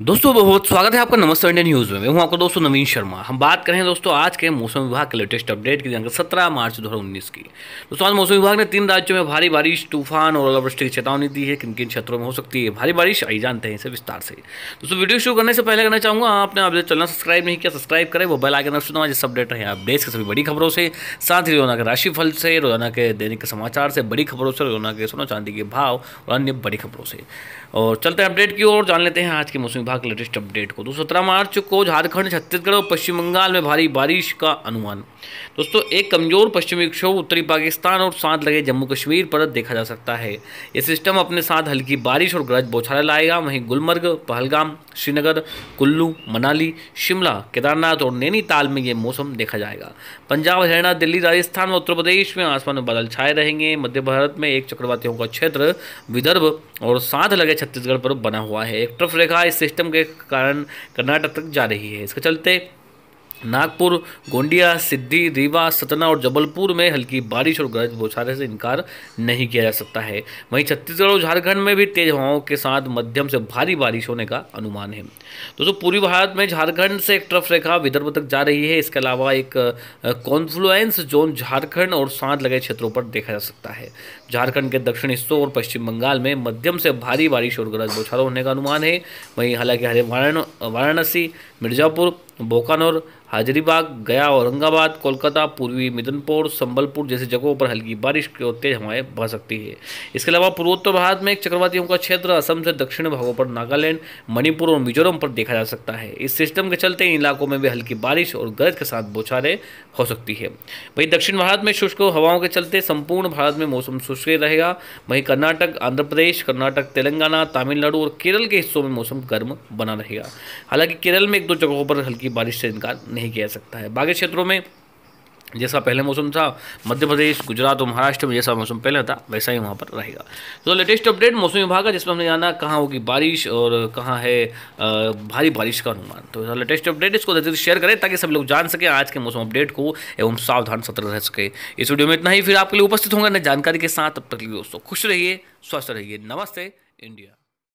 दोस्तों, बहुत स्वागत है आपका नमस्ते इंडिया न्यूज़ में। मैं हूँ आपका दोस्तों नवीन शर्मा। हम बात करें दोस्तों आज के मौसम विभाग के लेटेस्ट अपडेट की दिनांक सत्रह मार्च 2019 की। दोस्तों, आज मौसम विभाग ने तीन राज्यों में भारी बारिश, तूफ़ान और ओलावृष्टि की चेतावनी दी है। किन किन क्षेत्रों में हो सकती है भारी बारिश आई जानते हैं इसे विस्तार से। दोस्तों, वीडियो शुरू करने से पहले करना चाहूँगा, आपने आप चैनल सब्सक्राइब नहीं किया, सब्सक्राइब करें, वो बेल आइकन अवश्य दबाएँ जिससे अपडेट रहे आप देश के सभी बड़ी खबरों से। साथ ही रोज़ाना के राशिफल से, रोज़ाना के दैनिक समाचार से, बड़ी खबरों से, रोज़ाना के सोना चांदी के भाव और अन्य बड़ी खबरों से। और चलते हैं अपडेट की ओर, जान लेते हैं आज के मौसम विभाग के लेटेस्ट अपडेट को। तो सत्रह मार्च को झारखंड, छत्तीसगढ़ और पश्चिम बंगाल में भारी बारिश का अनुमान। दोस्तों, एक कमज़ोर पश्चिमी विक्षोभ उत्तरी पाकिस्तान और साथ लगे जम्मू कश्मीर पर देखा जा सकता है। ये सिस्टम अपने साथ हल्की बारिश और गरज बौछारें लाएगा। वहीं गुलमर्ग, पहलगाम, श्रीनगर, कुल्लू, मनाली, शिमला, केदारनाथ और नैनीताल में ये मौसम देखा जाएगा। पंजाब, हरियाणा, दिल्ली, राजस्थान और उत्तर प्रदेश में आसमान में बादल छाए रहेंगे। मध्य भारत में एक चक्रवातियों का क्षेत्र विदर्भ और साथ लगे छत्तीसगढ़ पर बना हुआ है। एक ट्रफ रेखा इस के कारण कर्नाटक तक जा रही है। इसके चलते नागपुर, गोंडिया सिद्धि रीवा, सतना और जबलपुर में हल्की बारिश और गरज बौछारे से इनकार नहीं किया जा सकता है। वहीं छत्तीसगढ़ और झारखंड में भी तेज हवाओं के साथ मध्यम से भारी बारिश होने का अनुमान है। दोस्तों, पूर्वी भारत में झारखंड से एक ट्रफ रेखा विदर्भ तक जा रही है। इसके अलावा एक कॉन्फ्लुएंस जोन झारखंड और साथ लगे क्षेत्रों पर देखा जा सकता है। झारखंड के दक्षिण हिस्सों और पश्चिम बंगाल में मध्यम से भारी बारिश और गरज बौछारों होने का अनुमान है। वहीं हालाँकि हरे वाराणसी, मिर्जापुर बोकानौर हाजरीबाग, गया, औरंगाबाद, कोलकाता, पूर्वी मिदनपुर, संबलपुर जैसी जगहों पर हल्की बारिश की और तेज हवाएँ बह सकती है। इसके अलावा पूर्वोत्तर भारत में एक चक्रवातियों का क्षेत्र असम से दक्षिण भागों पर नागालैंड, मणिपुर और मिजोरम पर देखा जा सकता है। इस सिस्टम के चलते इन इलाकों में भी हल्की बारिश और गरज के साथ बौछारें हो सकती है। वहीं दक्षिण भारत में शुष्क हवाओं के चलते संपूर्ण भारत में मौसम शुष्क रहेगा। वहीं कर्नाटक, आंध्र प्रदेश, कर्नाटक, तेलंगाना, तमिलनाडु और केरल के हिस्सों में मौसम गर्म बना रहेगा। हालाँकि केरल में एक दो जगहों पर हल्की बारिश से इनकार नहीं किया सकता है। बाकी क्षेत्रों में जैसा पहले मौसम था, मध्य प्रदेश, गुजरात और महाराष्ट्र में जैसा मौसम पहले था, वैसा ही वहाँ पर रहेगा। तो लेटेस्ट अपडेट मौसम विभाग का, जिसमें हमने जाना कहाँ होगी बारिश और कहाँ है भारी बारिश का अनुमान। तो लेटेस्ट अपडेट, इसको जल्दी शेयर करें ताकि सब लोग जान सकें आज के मौसम अपडेट को एवं सावधान सतर्क रह सके। इस वीडियो में इतना ही, फिर आपके लिए उपस्थित होंगे नई जानकारी के साथ। तब तक दोस्तों, खुश रहिए, स्वस्थ रहिए। नमस्ते, इंडिया।